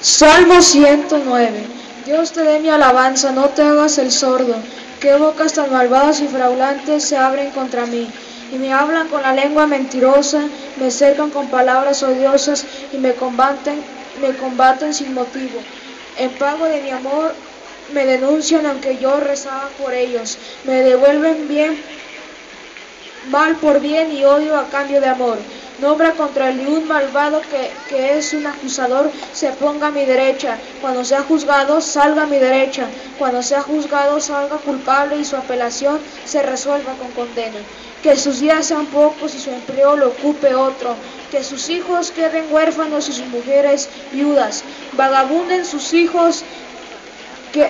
Salmo 109. Dios te dé mi alabanza, no te hagas el sordo. Qué bocas tan malvadas y fraudulentas se abren contra mí. Y me hablan con la lengua mentirosa, me cercan con palabras odiosas y me combaten, me combaten sin motivo. En pago de mi amor me denuncian aunque yo rezaba por ellos. Me devuelven bien mal por bien y odio a cambio de amor. Nombra contra el un malvado que, que, es un acusador, se ponga a mi derecha. Cuando sea juzgado, salga a mi derecha. Cuando sea juzgado, salga culpable y su apelación se resuelva con condena. Que sus días sean pocos y su empleo lo ocupe otro. Que sus hijos queden huérfanos y sus mujeres viudas. Vagabunden sus hijos, que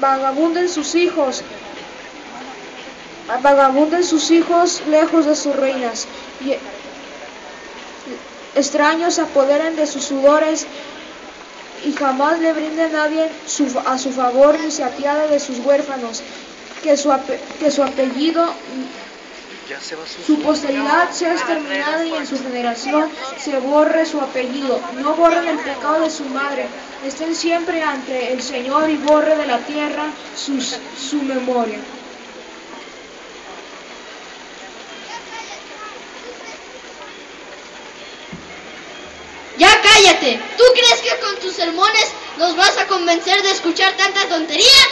vagabunden sus hijos vagabunden sus hijos lejos de sus reinas, y extraños se apoderen de sus sudores y jamás le brinde nadie su, a su favor ni se apiade de sus huérfanos, que su, que su apellido, su posteridad sea exterminada y en su generación se borre su apellido, no borren el pecado de su madre, estén siempre ante el Señor y borre de la tierra sus, su memoria. Ya cállate. ¿Tú crees que con tus sermones nos vas a convencer de escuchar tanta tontería?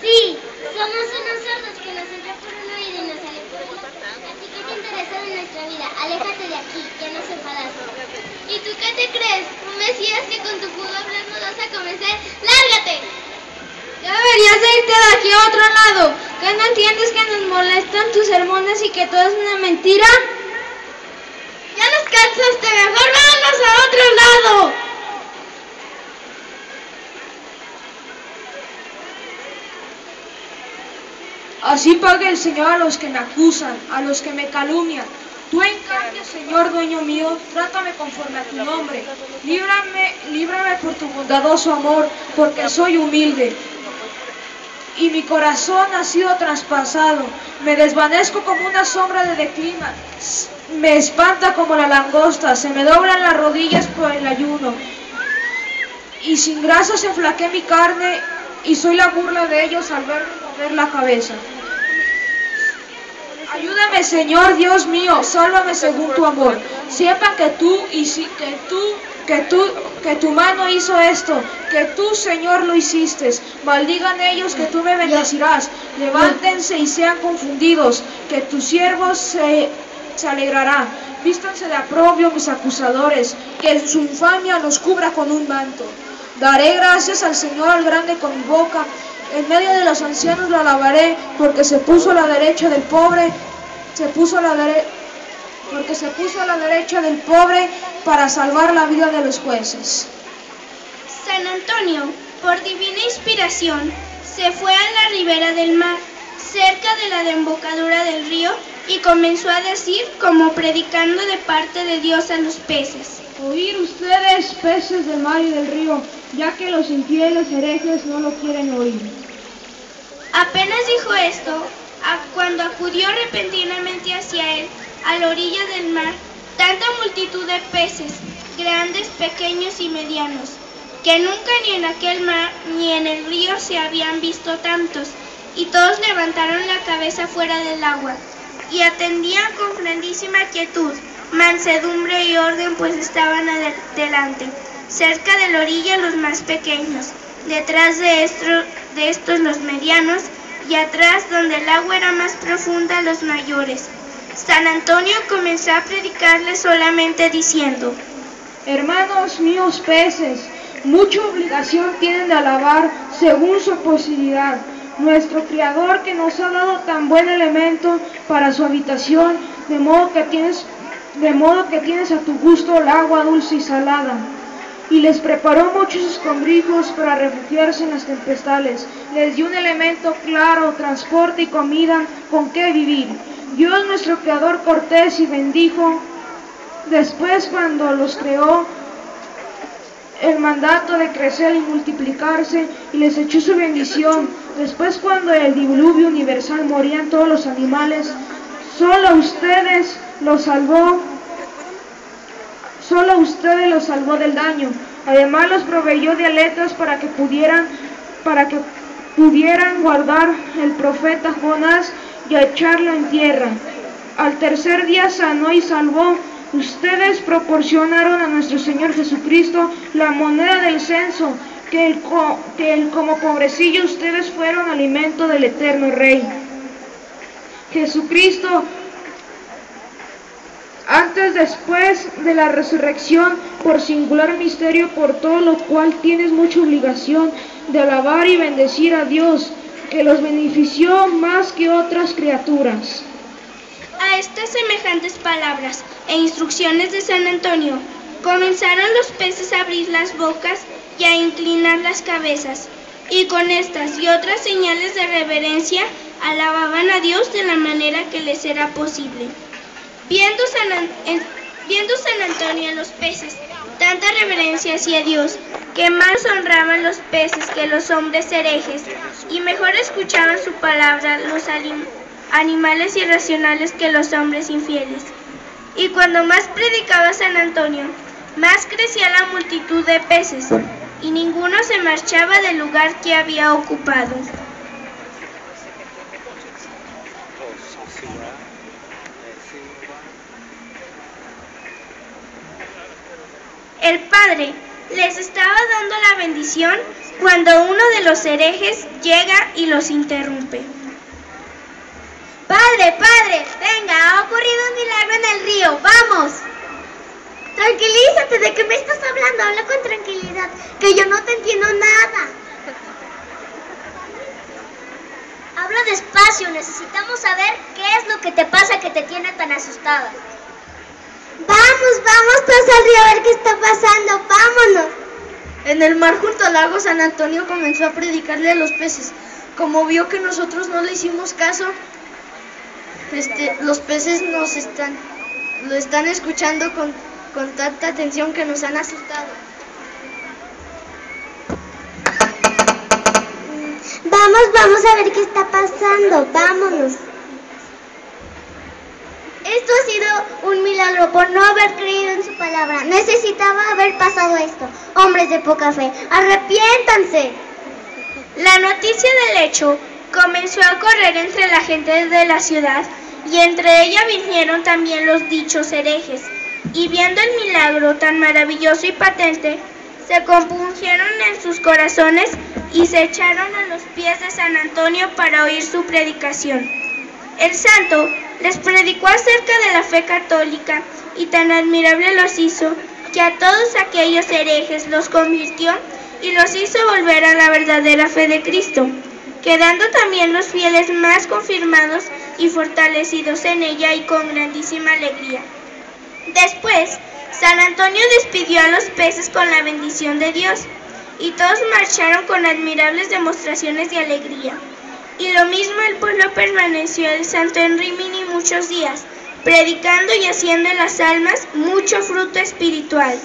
Sí, somos unos sordos que nos entra por un oído y nos sale por otro. ¿A ti qué te interesa en nuestra vida? Aléjate de aquí, que nos enfadas. ¿Y tú qué te crees? ¿Un mesías que con tu hablar nos vas a convencer? ¡Lárgate! Ya deberías de irte de aquí a otro lado. ¿Que no entiendes que nos molestan tus sermones y que todo es una mentira? Ya nos cansaste, mejor a otro lado. Así pague el Señor a los que me acusan, a los que me calumnian. Tú en cambio, Señor dueño mío, trátame conforme a tu nombre. Líbrame, líbrame por tu bondadoso amor, porque soy humilde. Y mi corazón ha sido traspasado. Me desvanezco como una sombra de declina me espanta como la langosta, se me doblan las rodillas por el ayuno. Y sin grasa se enflaqué mi carne y soy la burla de ellos al verme mover la cabeza. Ayúdame, Señor Dios mío, sálvame según tu amor. Sepa que tú y si, que tú, que que tu mano hizo esto, que tú, Señor, lo hiciste. Maldigan ellos que tú me bendecirás. Levántense y sean confundidos, que tus siervos se se alegrará. Vístanse de aprobio mis acusadores, que su infamia los cubra con un manto. Daré gracias al Señor al grande con mi boca. En medio de los ancianos lo alabaré, porque se puso a la derecha del pobre, se puso a la derecha porque se puso a la derecha del pobre para salvar la vida de los jueces. San Antonio, por divina inspiración, se fue a la ribera del mar, cerca de la desembocadura del río, y comenzó a decir como predicando de parte de Dios a los peces. Oír ustedes, peces del mar y del río, ya que los infieles herejes no lo quieren oír. Apenas dijo esto, cuando acudió repentinamente hacia él, a la orilla del mar, tanta multitud de peces, grandes, pequeños y medianos, que nunca ni en aquel mar ni en el río se habían visto tantos, y todos levantaron la cabeza fuera del agua y atendían con grandísima quietud, mansedumbre y orden, pues estaban delante, cerca de la orilla los más pequeños, detrás de, de estos los medianos, y atrás, donde el agua era más profunda, los mayores. San Antonio comenzó a predicarles solamente diciendo, Hermanos míos peces, mucha obligación tienen de alabar según su posibilidad nuestro Creador que nos ha dado tan buen elemento para su habitación, de modo que tienes, de modo que tienes a tu gusto el agua dulce y salada. Y les preparó muchos escondrijos para refugiarse en las tempestades. Les dio un elemento claro, transporte y comida con qué vivir. Dios nuestro Creador cortés y bendijo. Después cuando los creó, el mandato de crecer y multiplicarse y les echó su bendición. Después cuando el diluvio universal morían todos los animales, solo ustedes los salvó, Solo usted los salvó del daño. Además los proveyó de aletas para que pudieran, para que pudieran guardar el profeta Jonás y echarlo en tierra. Al tercer día sanó y salvó. Ustedes proporcionaron a nuestro Señor Jesucristo la moneda del censo, que el, como pobrecillo ustedes fueron alimento del eterno Rey. Jesucristo antes después de la resurrección, por singular misterio, por todo lo cual tienes mucha obligación de alabar y bendecir a Dios, que los benefició más que otras criaturas. A estas semejantes palabras e instrucciones de San Antonio, comenzaron los peces a abrir las bocas y a inclinar las cabezas, y con estas y otras señales de reverencia alababan a Dios de la manera que les era posible. Viendo San, Antonio en los peces tanta reverencia hacia Dios, que más honraban los peces que los hombres herejes, y mejor escuchaban su palabra los animales irracionales que los hombres infieles. Y cuando más predicaba San Antonio, más crecía la multitud de peces, y ninguno se marchaba del lugar que había ocupado. El padre les estaba dando la bendición cuando uno de los herejes llega y los interrumpe. Padre, padre, venga, ha ocurrido un milagro en el río, vamos. Tranquilízate, ¿de qué me estás hablando? Habla con tranquilidad, que yo no te entiendo nada. Habla despacio, necesitamos saber qué es lo que te pasa que te tiene tan asustada. Vamos, vamos todos al río a ver qué está pasando, vámonos. En el mar junto al lago San Antonio comenzó a predicarle a los peces. Como vio que nosotros no le hicimos caso, este, los peces nos están, lo están escuchando con, con tanta atención que nos han asustado. Vamos, vamos a ver qué está pasando, vámonos. Esto ha sido un milagro por no haber creído en su palabra. Necesitaba haber pasado esto. Hombres de poca fe, arrepiéntanse. La noticia del hecho comenzó a correr entre la gente de la ciudad y entre ella vinieron también los dichos herejes. Y viendo el milagro tan maravilloso y patente, se compungieron en sus corazones y se echaron a los pies de San Antonio para oír su predicación. El santo les predicó acerca de la fe católica y tan admirable los hizo que a todos aquellos herejes los convirtió y los hizo volver a la verdadera fe de Cristo, quedando también los fieles más confirmados y fortalecidos en ella y con grandísima alegría. Después, San Antonio despidió a los peces con la bendición de Dios, y todos marcharon con admirables demostraciones de alegría. Y lo mismo el pueblo permaneció el santo en Rimini muchos días, predicando y haciendo en las almas mucho fruto espiritual.